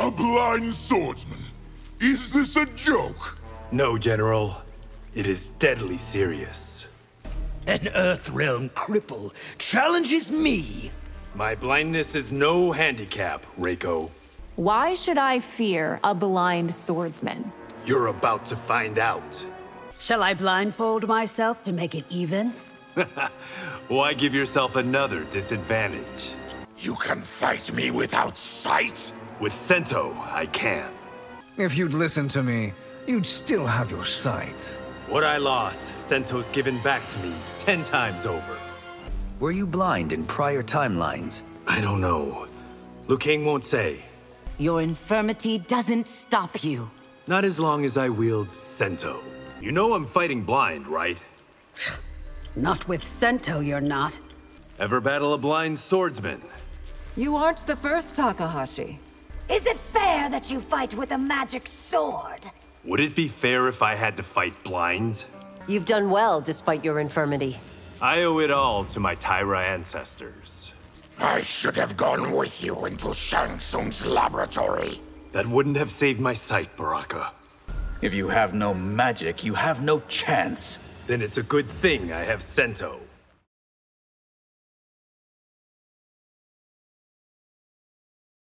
A blind swordsman? Is this a joke? No, General. It is deadly serious. An Earthrealm cripple challenges me. My blindness is no handicap, Reiko. Why should I fear a blind swordsman? You're about to find out. Shall I blindfold myself to make it even? Why give yourself another disadvantage? You can fight me without sight? With Sento, I can. If you'd listen to me, you'd still have your sight. What I lost, Sento's given back to me ten times over. Were you blind in prior timelines? I don't know. Liu Kang won't say. Your infirmity doesn't stop you. Not as long as I wield Sento. You know I'm fighting blind, right? Not with Sento, you're not. Ever battle a blind swordsman? You aren't the first, Takahashi. Is it fair that you fight with a magic sword? Would it be fair if I had to fight blind? You've done well despite your infirmity. I owe it all to my Taira ancestors. I should have gone with you into Shang Tsung's laboratory. That wouldn't have saved my sight, Baraka. If you have no magic, you have no chance. Then it's a good thing I have Sento.